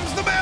comes the bell.